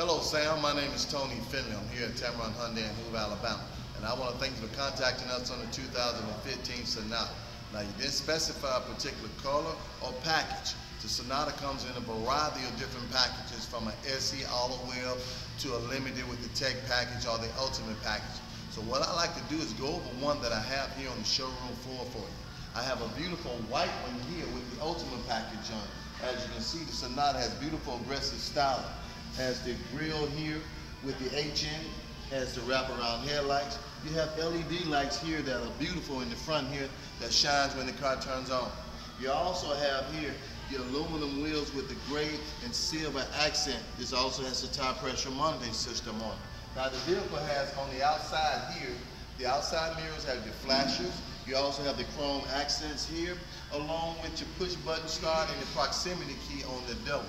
Hello, Sam. My name is Tony Finley. I'm here at Tameron Hyundai in Hoover, Alabama. And I want to thank you for contacting us on the 2015 Sonata. Now, you didn't specify a particular color or package. The Sonata comes in a variety of different packages from an SE all the way up to a limited with the tech package or the ultimate package. So what I like to do is go over one that I have here on the showroom floor for you. I have a beautiful white one here with the ultimate package on. As you can see, the Sonata has beautiful aggressive styling. Has the grill here with the H in has the wraparound headlights. You have LED lights here that are beautiful in the front here that shines when the car turns on. You also have here the aluminum wheels with the gray and silver accent. This also has the tire pressure monitoring system on. Now the vehicle has on the outside here, the outside mirrors have the flashers. You also have the chrome accents here, along with your push button start and the proximity key on the door.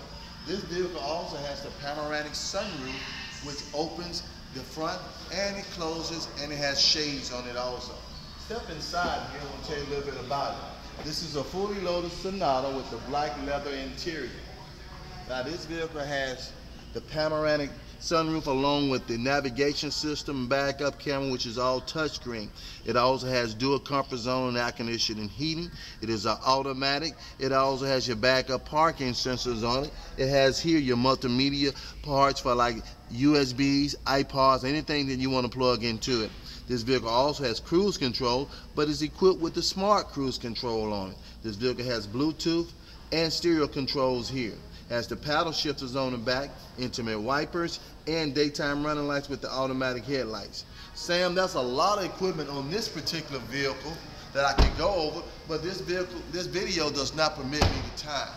This vehicle also has the panoramic sunroof, which opens the front and it closes and it has shades on it also. Step inside here, to tell you a little bit about it. This is a fully loaded Sonata with the black leather interior. Now this vehicle has the panoramic sunroof along with the navigation system backup camera which is all touchscreen. It also has dual comfort zone and air conditioning and heating. It is an automatic. It also has your backup parking sensors on it. It has here your multimedia parts for like USBs iPods anything that you want to plug into it. This vehicle also has cruise control but is equipped with the smart cruise control on it. This vehicle has Bluetooth and stereo controls here has the paddle shifters on the back, intimate wipers, and daytime running lights with the automatic headlights. Sam, that's a lot of equipment on this particular vehicle that I can go over, but this vehicle, this video does not permit me the time.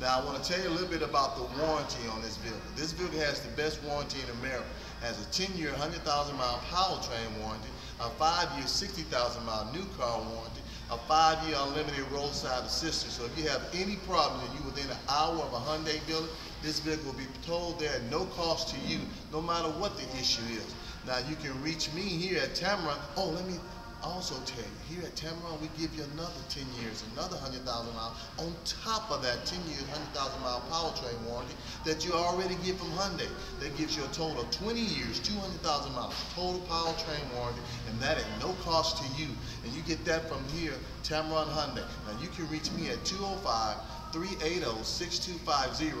Now I want to tell you a little bit about the warranty on this vehicle. This vehicle has the best warranty in America. It has a 10-year, 100,000 mile powertrain warranty, a 5-year, 60,000 mile new car warranty, a five-year unlimited roadside assistance. So if you have any problem and you're within an hour of a Hyundai dealer, this vehicle will be towed there at no cost to you, no matter what the issue is. Now you can reach me here at Tameron. Oh, let me also tell you, here at Tameron, we give you another 10 years, another 100,000 miles on top of that 10 years, 100,000 mile powertrain warranty that you already get from Hyundai. That gives you a total of 20 years, 200,000 miles, total powertrain warranty, and that at no cost to you. And you get that from here, Tameron Hyundai. Now you can reach me at 205 380 6250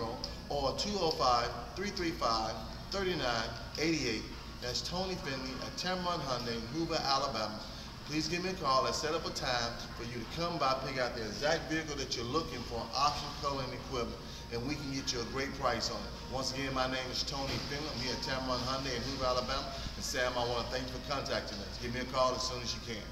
or 205 335 3988. That's Tony Finley at Tameron Hyundai in Hoover, Alabama please give me a call and set up a time for you to come by, pick out the exact vehicle that you're looking for, option, color, and equipment, and we can get you a great price on it. Once again, my name is Tony Finley. I'm here at Tameron Hyundai in Hoover, Alabama. And Sam, I want to thank you for contacting us. Give me a call as soon as you can.